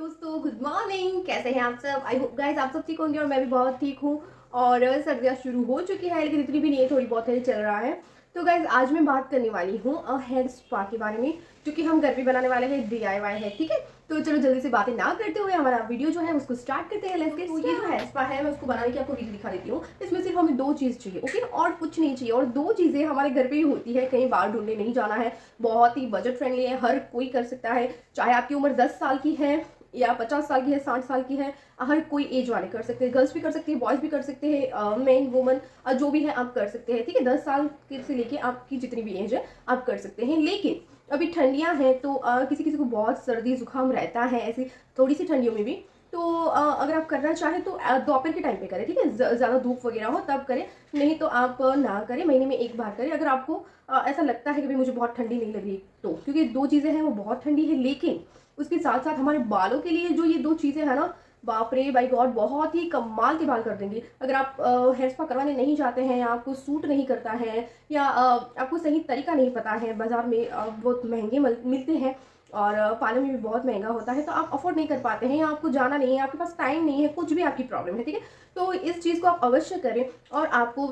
दोस्तों good morning कैसे हैं आप सब? आई होप गाइस आप सब ठीक होंगे और मैं भी बहुत ठीक हूँ। और सर्दियाँ शुरू हो चुकी है लेकिन इतनी भी नहीं है थोड़ी बहुत है चल रहा है। तो गाइज़ आज मैं बात करने वाली हूँ हेयर स्पा के बारे में जो कि हम घर पे बनाने वाले हैं डी आई वाई है ठीक है? तो चलो जल्दी से बातें ना करते हुए हमारा वीडियो जो है उसको स्टार्ट करते हैं। लेट्स गेट तो ये जो हेयर स्पा है मैं उसको बनाने की आपको वीडियो दिखा देती हूँ। इसमें सिर्फ़ हमें दो चीज़ चाहिए ओके और कुछ नहीं चाहिए। और दो चीज़ें हमारे घर पे ही होती है कहीं बाहर ढूँढने नहीं जाना है। बहुत ही बजट फ्रेंडली है हर कोई कर सकता है। चाहे आपकी उम्र दस साल की है या पचास साल की है साठ साल की है हर कोई एज वाले कर सकते हैं। गर्ल्स भी कर सकते हैं बॉयज़ भी कर सकते हैं मैन वुमन जो भी है आप कर सकते हैं ठीक है? दस साल से लेके आपकी जितनी भी एज है आप कर सकते हैं। लेकिन अभी ठंडियाँ हैं तो आ, किसी किसी को बहुत सर्दी जुकाम रहता है ऐसी थोड़ी सी ठंडियों में भी तो अगर आप करना चाहें तो दोपहर के टाइम पे करें ठीक है? ज़्यादा धूप वगैरह हो तब करें। नहीं तो आप ना करें महीने में एक बार करें। अगर आपको ऐसा लगता है कि भाई मुझे बहुत ठंडी नहीं लग रही तो क्योंकि दो चीज़ें हैं वो बहुत ठंडी है लेकिन उसके साथ साथ हमारे बालों के लिए जो ये दो चीज़ें हैं ना बाप रे बाई गॉड बहुत ही कमाल के बाल कर देंगे। अगर आप हेयर स्पा करवाने नहीं जाते हैं या आपको सूट नहीं करता है या आ, आपको सही तरीका नहीं पता है बाज़ार में आ, बहुत महँगे मिलते हैं और पार्लर में भी बहुत महँगा होता है तो आप अफोर्ड नहीं कर पाते हैं या आपको जाना नहीं है, आपके पास टाइम नहीं है, कुछ भी आपकी प्रॉब्लम है, ठीक है? तो इस चीज़ को आप अवश्य करें और आपको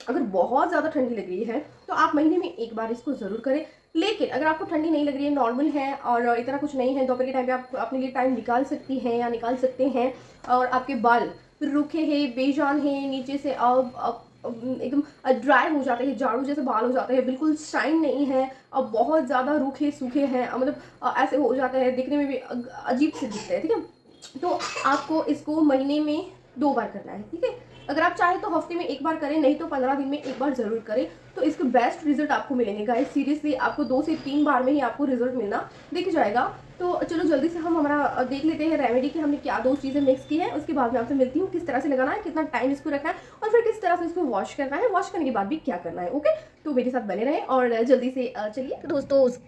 अगर बहुत ज़्यादा ठंडी लग रही है तो आप महीने में एक बार इसको ज़रूर करें। लेकिन अगर आपको ठंडी नहीं लग रही है नॉर्मल है और इतना कुछ नहीं है, दोपहर के टाइम पे आप अपने लिए टाइम निकाल सकती हैं या निकाल सकते हैं और आपके बाल रूखे हैं, बेजान हैं, नीचे से एकदम ड्राई हो जाते हैं, झाड़ू जैसे बाल हो जाते हैं, बिल्कुल शाइन नहीं है और बहुत ज़्यादा रूखे सूखे हैं मतलब ऐसे हो जाते हैं, दिखने में भी अजीब से दिखते हैं, ठीक है? तो आपको इसको महीने में दो बार करना है, ठीक है? अगर आप चाहें तो हफ़्ते में एक बार करें, नहीं तो पंद्रह दिन में एक बार ज़रूर करें। तो इसके बेस्ट रिज़ल्ट आपको मिलेंगे गाइस सीरियसली आपको दो से तीन बार में ही आपको रिज़ल्ट मिलना दिख जाएगा. तो चलो जल्दी से हम हमारा देख लेते हैं रेमेडी की हमने क्या दो चीज़ें मिक्स की है. उसके बाद में आपसे मिलती हूँ किस तरह से लगाना है, कितना टाइम इसको रखना है और फिर किस तरह से इसको वॉश करना है. वॉश करने के बाद भी क्या करना है ओके तो मेरे साथ बने रहें और जल्दी से चलिए. तो दोस्तों, उस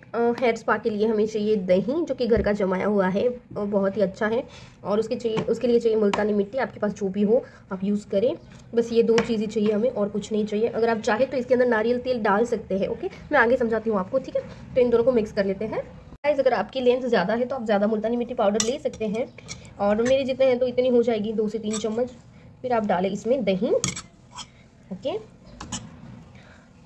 हेयर स्पा के लिए हमें चाहिए दही, जो कि घर का जमाया हुआ है बहुत ही अच्छा है. और उसके चाहिए, उसके लिए चाहिए मुल्तानी मिट्टी, आपके पास जो भी हो, आप यूज़ करें. बस ये दो चीज़ें चाहिए हमें और कुछ नहीं चाहिए. अगर आप चाहें तो इसके अंदर नारियल तेल डाल सकते हैं, ओके? मैं आगे समझाती हूँ आपको, ठीक है? तो इन दोनों को मिक्स कर लेते हैं। गाइस अगर आपकी लेंथ ज़्यादा है तो आप ज़्यादा मुल्तानी मिट्टी पाउडर ले सकते हैं। और मेरे जितने हैं तो इतनी हो जाएगी, दो से तीन चम्मच। फिर आप डालें इसमें दही, ओके?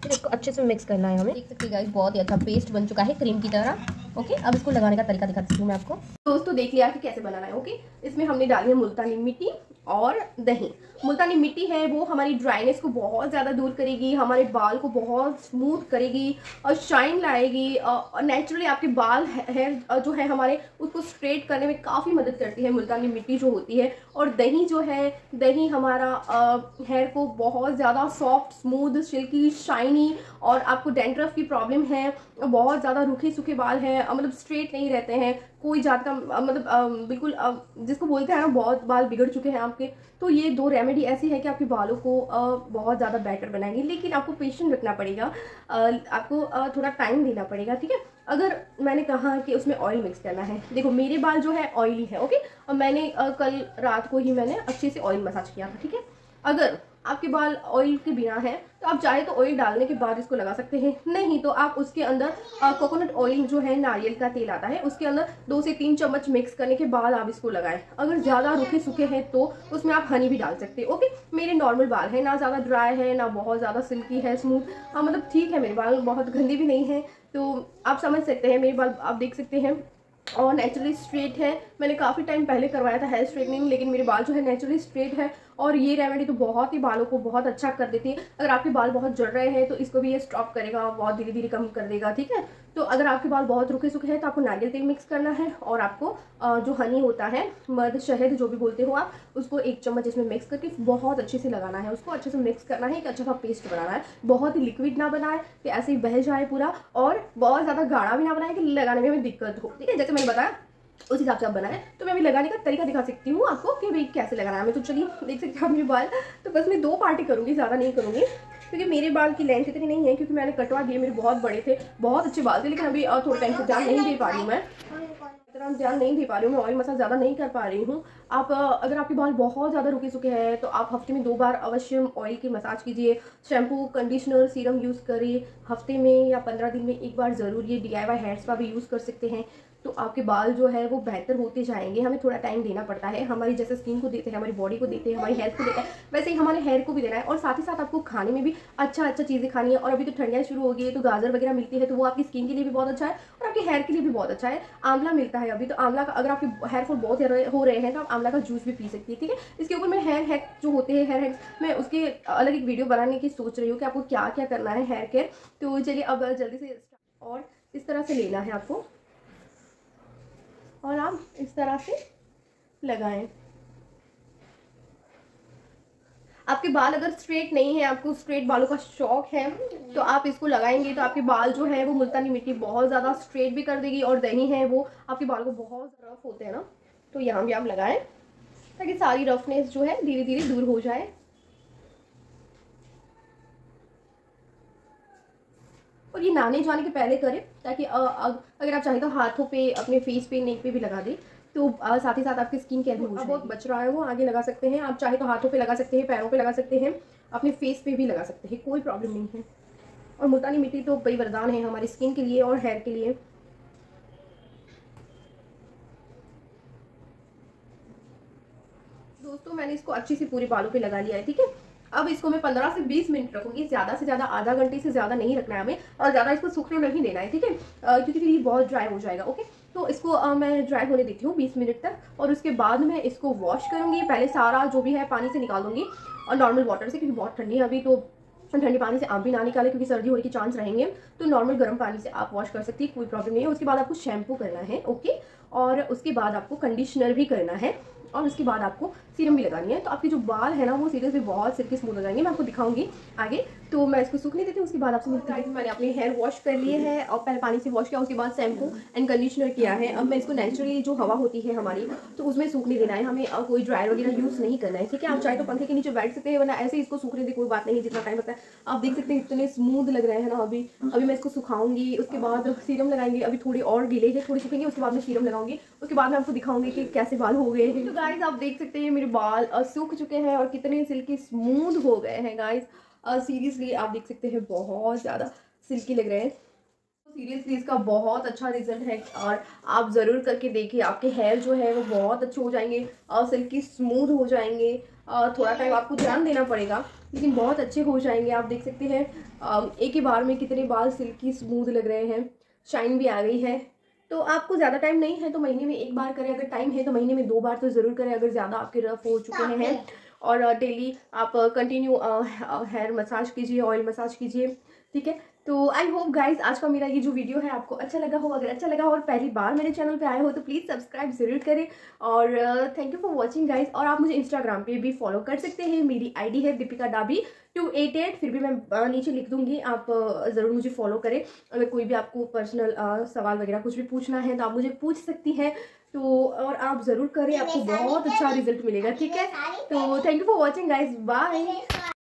फिर इसको अच्छे से मिक्स करना है हमें। देख सकते गाइस बहुत ही अच्छा पेस्ट बन चुका है क्रीम की तरह, ओके? अब इसको लगाने का तरीका दिखाती हूँ मैं आपको। दोस्तों, देख लिया कि कैसे बनाना है, ओके? इसमें हमने डाली है मुल्तानी मिट्टी और दही। मुल्तानी मिट्टी है, वो हमारी ड्राइनेस को बहुत ज़्यादा दूर करेगी, हमारे बाल को बहुत स्मूथ करेगी और शाइन लाएगी और नेचुरली आपके बाल हेयर जो है हमारे, उसको स्ट्रेट करने में काफ़ी मदद करती है मुल्तानी मिट्टी जो होती है। और दही जो है, दही हमारा हेयर को बहुत ज़्यादा सॉफ्ट स्मूथ सिल्की शाइनी और आपको डेंड्रफ की प्रॉब्लम है, बहुत ज़्यादा रूखे सूखे बाल हैं मतलब स्ट्रेट नहीं रहते हैं। कोई जात का मतलब बिल्कुल जिसको बोलते हैं ना, बहुत बाल बिगड़ चुके हैं आपके तो ये दो रेमेडी ऐसी है कि आपके बालों को बहुत ज़्यादा बेटर बनाएँगे, लेकिन आपको पेशेंट रखना पड़ेगा आपको थोड़ा टाइम देना पड़ेगा, ठीक है? अगर मैंने कहा कि उसमें ऑयल मिक्स करना है, देखो, मेरे बाल जो है ऑयली है ओके और मैंने कल रात को ही मैंने अच्छे से ऑयल मसाज किया था, ठीक है? अगर आपके बाल ऑयल के बिना है तो आप चाहे तो ऑयल डालने के बाद इसको लगा सकते हैं। नहीं तो आप उसके अंदर कोकोनट ऑयल जो है, नारियल का तेल आता है, उसके अंदर दो से तीन चम्मच मिक्स करने के बाद आप इसको लगाएँ। अगर ज़्यादा रूखे सूखे हैं तो उसमें आप हनी भी डाल सकते हैं। ओके मेरे नॉर्मल बाल है, ना ज़्यादा ड्राई है, ना बहुत ज़्यादा सिल्की है स्मूथ हाँ मतलब ठीक है, मेरे बाल बहुत गंदे भी नहीं है। तो आप समझ सकते हैं, मेरे बाल आप देख सकते हैं, और नेचुरली स्ट्रेट है। मैंने काफ़ी टाइम पहले करवाया था हेयर स्ट्रेटनिंग लेकिन मेरे बाल जो है नेचुरली स्ट्रेट है। और ये रेमेडी तो बहुत ही बालों को बहुत अच्छा कर देती है। अगर आपके बाल बहुत जड़ रहे हैं तो इसको भी ये स्टॉप करेगा, बहुत धीरे धीरे कम कर देगा, ठीक है? तो अगर आपके बाल बहुत रुके सुखे हैं तो आपको नारियल तेल मिक्स करना है और आपको जो हनी होता है मर्द शहद जो भी बोलते हो आप, उसको एक चम्मच इसमें मिक्स करके बहुत अच्छे से लगाना है। उसको अच्छे से मिक्स करना है, एक अच्छा सा पेस्ट बनाना है। बहुत ही लिक्विड ना बनाए, कि ऐसे ही बह जाए पूरा और बहुत ज़्यादा गाढ़ा भी ना बनाए, कि लगाने में हमें दिक्कत हो, ठीक है? जैसे मैंने बताया उस हिसाब से आप बनाए। तो मैं भी लगाने का तरीका दिखा सकती हूँ आपको कि भाई कैसे लगाना है। मैं तो चलिए, देख सकते हैं मेरे बाल। तो बस मैं दो पार्टी करूँगी, ज़्यादा नहीं करूँगी। क्योंकि मेरे बाल की लेंथ इतनी नहीं है, क्योंकि मैंने कटवा दिए, मेरे बहुत बड़े थे, बहुत अच्छे बाल थे, लेकिन अभी थोड़े टाइम से ध्यान नहीं दे पा रही हूँ मैं। इतना ध्यान नहीं दे पा रही हूँ, मैं ऑयल मसाज ज़्यादा नहीं कर पा रही हूँ। आप अगर आपके बाल बहुत ज़्यादा रुके चुके हैं तो आप हफ़्ते में दो बार अवश्य ऑयल की मसाज कीजिए। शैम्पू कंडीशनर सीरम यूज़ करिए। हफ़्ते में या पंद्रह दिन में एक बार ज़रूर ये D I Y hair spa भी यूज़ कर सकते हैं। तो आपके बाल जो है वो बेहतर होते जाएँगे। हमें थोड़ा टाइम देना पड़ता है। हमारी जैसे स्किन को देते हैं, हमारी बॉडी को देते हैं, हमारी हेल्थ को देते हैं, वैसे ही हमारे हेयर को भी देना है। और साथ ही साथ आपको खाने में भी अच्छा अच्छा चीज़ें खानी है। और अभी तो ठंडियाँ शुरू हो गई है तो गाजर वगैरह मिलती है तो वो आपकी स्किन के लिए भी बहुत अच्छा है और आपके हेयर के लिए भी बहुत अच्छा है। आंवला मिलता है अभी तो आंवला का, अगर आपके हेयर फॉल बहुत हो रहे हैं तो आप आंवला का जूस भी पी सकती है, ठीक है? इसके ऊपर मैं हेयर हैक जो होते हैं हेयर हैक्स मैं उसके अलग एक वीडियो बनाने की सोच रही हूँ कि आपको क्या क्या करना है हेयर केयर तो चलिए अब जल्दी से और इस तरह से लेना है आपको। और आप इस तरह से लगाएँ। आपके बाल अगर स्ट्रेट नहीं है, आपको स्ट्रेट बालों का शौक है तो आप इसको लगाएँगे तो आपके बाल जो है वो मुल्तानी मिट्टी बहुत ज़्यादा स्ट्रेट भी कर देगी और दही है वो आपके बाल को बहुत रफ होते हैं ना। तो यहाँ भी आप लगाएँ, ताकि सारी रफनेस जो है धीरे धीरे दूर हो जाए। और ये नहाने जाने के पहले करें, ताकि अगर आप चाहें तो हाथों पे, अपने फेस पे, नेक पे भी लगा दें। तो साथ ही साथ आपकी स्किन केयर भी बहुत बच रहा है वो आगे लगा सकते हैं। आप चाहे तो हाथों पे लगा सकते हैं पैरों पे लगा सकते हैं अपने फेस पे भी लगा सकते हैं कोई प्रॉब्लम नहीं है। और मुल्तानी मिट्टी तो बड़ी वरदान है हमारी स्किन के लिए और हेयर के लिए। दोस्तों मैंने इसको अच्छी सी पूरी बालों पे लगा लिया है ठीक है? अब इसको मैं 15 से 20 मिनट रखूँगी ज़्यादा से ज़्यादा आधा घंटे से ज़्यादा नहीं रखना है हमें और ज़्यादा इसको सूखने नहीं देना है ठीक है? क्योंकि फिर ये बहुत ड्राई हो जाएगा ओके तो इसको आ, मैं ड्राई होने देती हूँ 20 मिनट तक और उसके बाद मैं इसको वॉश करूँगी। पहले सारा जो भी है पानी से निकालूँगी और नॉर्मल वाटर से क्योंकि बहुत ठंडी है अभी तो ठंडे पानी से आप भी ना निकालें क्योंकि सर्दी होने के चांस रहेंगे। तो नॉर्मल गर्म पानी से आप वॉश कर सकती है कोई प्रॉब्लम नहीं है। उसके बाद आपको शैम्पू करना है ओके और उसके बाद आपको कंडीशनर भी करना है। और उसके बाद आपको सीरम भी लगानी है। तो आपके जो बाल है ना वो सीरियसली बहुत सिल्की स्मूथ हो जाएँगे। मैं आपको दिखाऊँगी आगे। तो मैं इसको सूखने देती हूँ उसके बाद आपसे मिलती हूँ। मैंने अपने हेयर वॉश कर लिए हैं और पहले पानी से वॉश किया उसके बाद शैम्पू एंड कंडीशनर किया है। अब मैं इसको नेचुरली जो हवा होती है हमारी तो उसमें सूखने देना है। हमें कोई ड्रायर वगैरह यूज़ नहीं करना है ठीक है? आप चाहे तो पंखे के नीचे बैठ सकते हैं वरना ऐसे ही इसको सूखने दी कोई बात नहीं जितना टाइम लगता है। आप देख सकते हैं इतने स्मूथ लग रहे हैं ना अभी। अभी मैं इसको सुखाऊँगी उसके बाद सीरम लगाएँगे। अभी थोड़ी और गिले है थोड़ी सूखेंगे उसके बाद मैं सीरम लगाऊँगी। उसके बाद मैं आपको दिखाऊँगी कि कैसे बाल हो गए हैं। तो गाइज़ आप देख सकते हैं, मेरे बाल सूख चुके हैं और कितने सिल्की स्मूथ हो गए हैं गाइज़ सीरियसली आप देख सकते हैं, बहुत ज़्यादा सिल्की लग रहे हैं. सीरियसली इसका बहुत अच्छा रिज़ल्ट है और आप ज़रूर करके देखिए, आपके हेयर जो है वो बहुत अच्छे हो जाएँगे और सिल्की स्मूथ हो जाएँगे. और थोड़ा टाइम आपको ध्यान देना पड़ेगा, लेकिन बहुत अच्छे हो जाएँगे, आप देख सकते हैं. एक ही बार में कितने बाल सिल्की स्मूथ लग रहे हैं. शाइन भी आ गई है. तो आपको ज़्यादा टाइम नहीं है तो महीने में एक बार करें। अगर टाइम है तो महीने में दो बार तो ज़रूर करें अगर ज़्यादा आपके रफ हो चुके हैं। और डेली आप कंटिन्यू हेयर मसाज कीजिए ऑयल मसाज कीजिए ठीक है? तो आई होप गाइज़ आज का मेरा ये जो वीडियो है आपको अच्छा लगा हो अगर अच्छा लगा हो और पहली बार मेरे चैनल पे आए हो तो प्लीज़ सब्सक्राइब ज़रूर करें और thank you for watching guys और आप मुझे इंस्टाग्राम पे भी फॉलो कर सकते हैं। मेरी आईडी है Deepika Dabi two eight eight फिर भी मैं नीचे लिख दूँगी आप ज़रूर मुझे फॉलो करें। अगर कोई भी आपको पर्सनल सवाल वगैरह कुछ भी पूछना है तो आप मुझे पूछ सकती हैं। तो और आप ज़रूर करें आपको बहुत अच्छा रिज़ल्ट मिलेगा ठीक है? तो thank you for watching guys bye